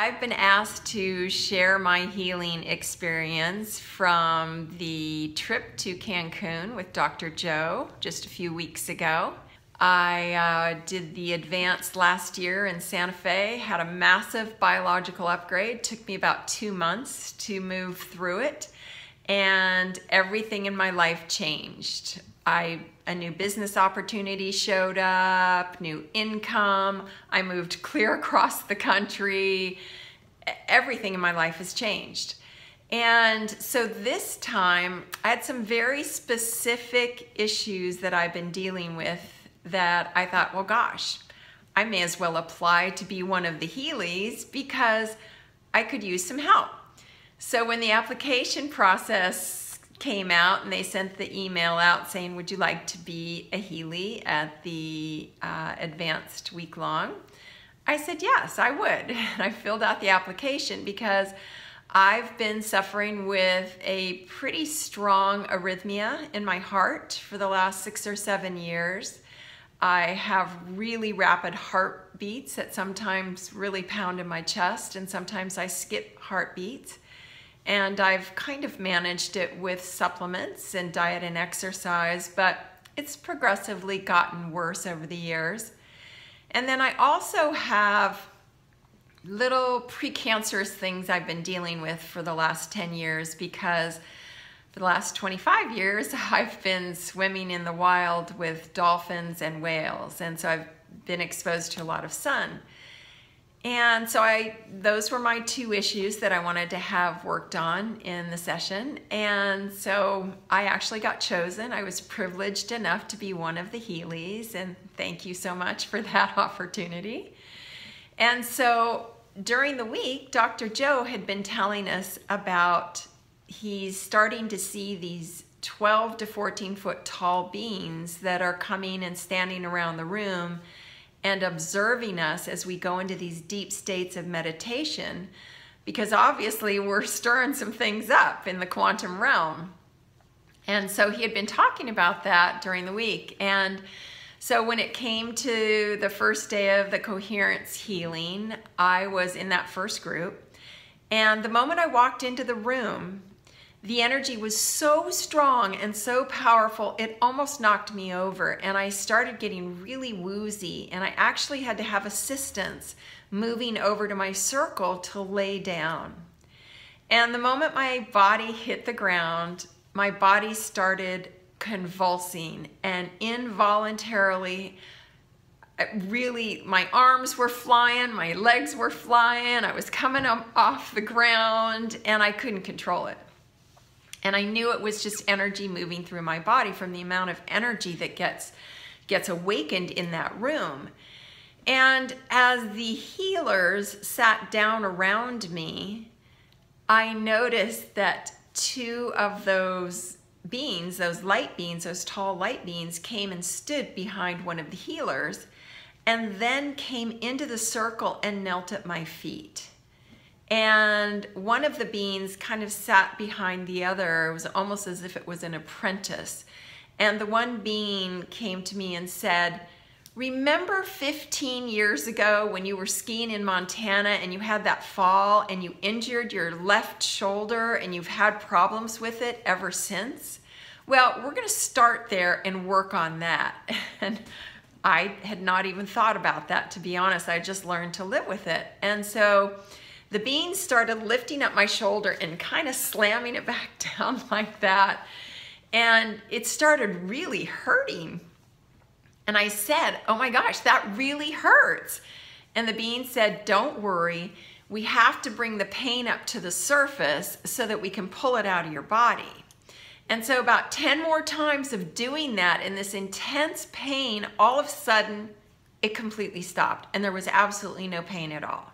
I've been asked to share my healing experience from the trip to Cancun with Dr. Joe just a few weeks ago. I uh, did the advanced last year in Santa Fe, had a massive biological upgrade, took me about two months to move through it, and everything in my life changed. I a new business opportunity showed up, new income. I moved clear across the country. Everything in my life has changed. And so this time, I had some very specific issues that I've been dealing with that I thought, well, gosh, I may as well apply to be one of the healees because I could use some help. So when the application process came out and they sent the email out saying, would you like to be a healee at the uh, advanced week long? I said, yes, I would. And I filled out the application because I've been suffering with a pretty strong arrhythmia in my heart for the last six or seven years. I have really rapid heartbeats that sometimes really pound in my chest and sometimes I skip heartbeats and I've kind of managed it with supplements and diet and exercise, but it's progressively gotten worse over the years. And then I also have little precancerous things I've been dealing with for the last 10 years because for the last 25 years I've been swimming in the wild with dolphins and whales and so I've been exposed to a lot of sun. And so I, those were my two issues that I wanted to have worked on in the session. And so I actually got chosen. I was privileged enough to be one of the healees and thank you so much for that opportunity. And so during the week, Dr. Joe had been telling us about he's starting to see these 12 to 14 foot tall beings that are coming and standing around the room and observing us as we go into these deep states of meditation because obviously we're stirring some things up in the quantum realm. And so he had been talking about that during the week. And so when it came to the first day of the coherence healing, I was in that first group. And the moment I walked into the room, the energy was so strong and so powerful, it almost knocked me over. And I started getting really woozy, and I actually had to have assistance moving over to my circle to lay down. And the moment my body hit the ground, my body started convulsing and involuntarily really my arms were flying my legs were flying i was coming up off the ground and i couldn't control it and I knew it was just energy moving through my body from the amount of energy that gets, gets awakened in that room. And as the healers sat down around me, I noticed that two of those beings, those light beings, those tall light beings, came and stood behind one of the healers and then came into the circle and knelt at my feet and one of the beans kind of sat behind the other. It was almost as if it was an apprentice. And the one bean came to me and said, remember 15 years ago when you were skiing in Montana and you had that fall and you injured your left shoulder and you've had problems with it ever since? Well, we're gonna start there and work on that. And I had not even thought about that, to be honest. I just learned to live with it. And so the bean started lifting up my shoulder and kind of slamming it back down like that. And it started really hurting. And I said, oh my gosh, that really hurts. And the bean said, don't worry. We have to bring the pain up to the surface so that we can pull it out of your body. And so about 10 more times of doing that in this intense pain, all of a sudden it completely stopped and there was absolutely no pain at all.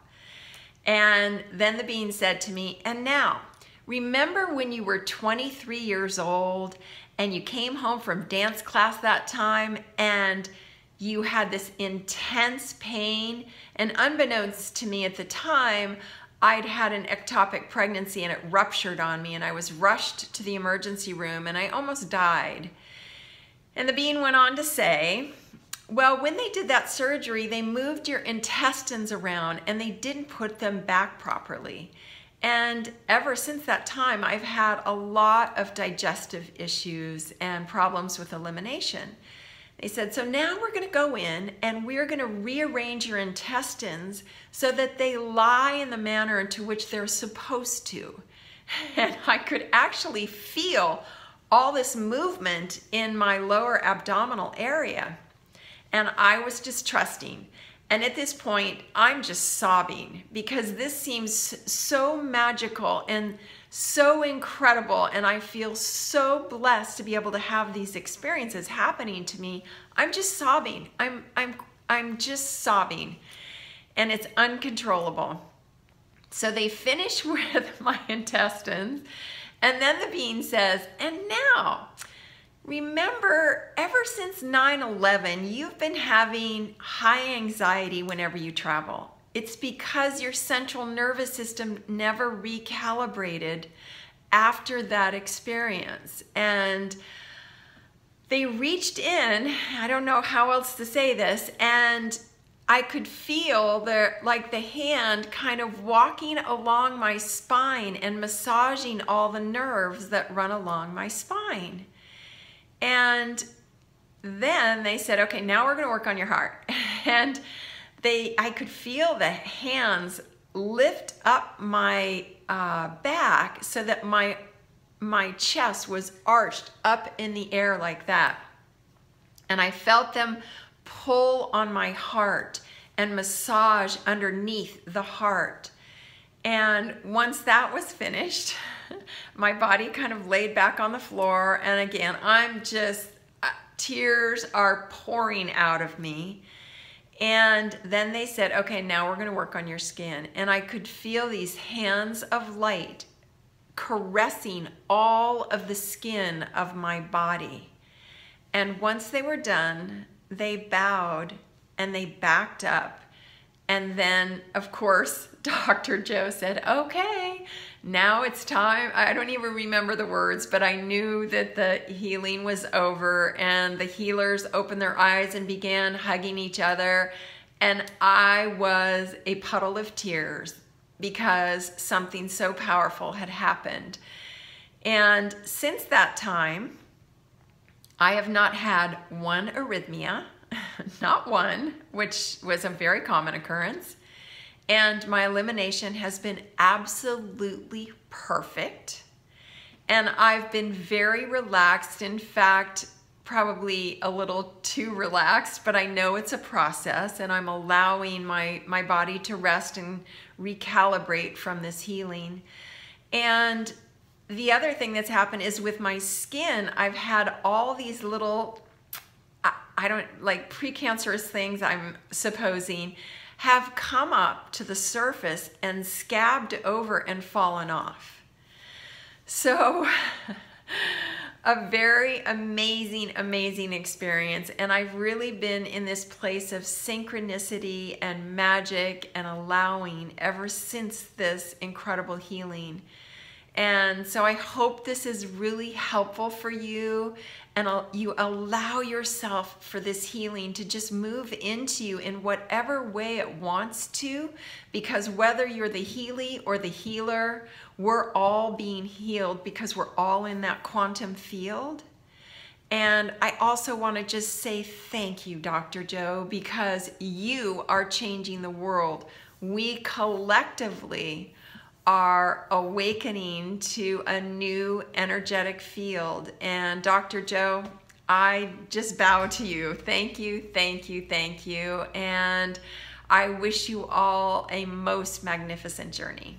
And then the bean said to me, and now, remember when you were 23 years old and you came home from dance class that time and you had this intense pain and unbeknownst to me at the time, I'd had an ectopic pregnancy and it ruptured on me and I was rushed to the emergency room and I almost died. And the bean went on to say, well, when they did that surgery, they moved your intestines around and they didn't put them back properly. And ever since that time, I've had a lot of digestive issues and problems with elimination. They said, so now we're going to go in and we're going to rearrange your intestines so that they lie in the manner into which they're supposed to. And I could actually feel all this movement in my lower abdominal area. And I was just trusting. And at this point, I'm just sobbing because this seems so magical and so incredible. And I feel so blessed to be able to have these experiences happening to me. I'm just sobbing. I'm, I'm, I'm just sobbing. And it's uncontrollable. So they finish with my intestines. And then the bean says, and now, Remember, ever since 9 11, you've been having high anxiety whenever you travel. It's because your central nervous system never recalibrated after that experience. And they reached in, I don't know how else to say this, and I could feel the like the hand kind of walking along my spine and massaging all the nerves that run along my spine. And then they said, okay, now we're going to work on your heart. And they, I could feel the hands lift up my uh, back so that my my chest was arched up in the air like that. And I felt them pull on my heart and massage underneath the heart. And once that was finished, my body kind of laid back on the floor. And again, I'm just, uh, tears are pouring out of me. And then they said, okay, now we're going to work on your skin. And I could feel these hands of light caressing all of the skin of my body. And once they were done, they bowed and they backed up. And then, of course, Dr. Joe said, okay, now it's time. I don't even remember the words, but I knew that the healing was over and the healers opened their eyes and began hugging each other. And I was a puddle of tears because something so powerful had happened. And since that time, I have not had one arrhythmia, not one, which was a very common occurrence. And my elimination has been absolutely perfect. And I've been very relaxed. In fact, probably a little too relaxed, but I know it's a process and I'm allowing my, my body to rest and recalibrate from this healing. And the other thing that's happened is with my skin, I've had all these little, I, I don't, like precancerous things I'm supposing have come up to the surface and scabbed over and fallen off. So, a very amazing, amazing experience. And I've really been in this place of synchronicity and magic and allowing ever since this incredible healing. And so I hope this is really helpful for you and you allow yourself for this healing to just move into you in whatever way it wants to because whether you're the healee or the healer, we're all being healed because we're all in that quantum field. And I also want to just say thank you, Dr. Joe, because you are changing the world. We collectively are awakening to a new energetic field. And Dr. Joe, I just bow to you. Thank you, thank you, thank you. And I wish you all a most magnificent journey.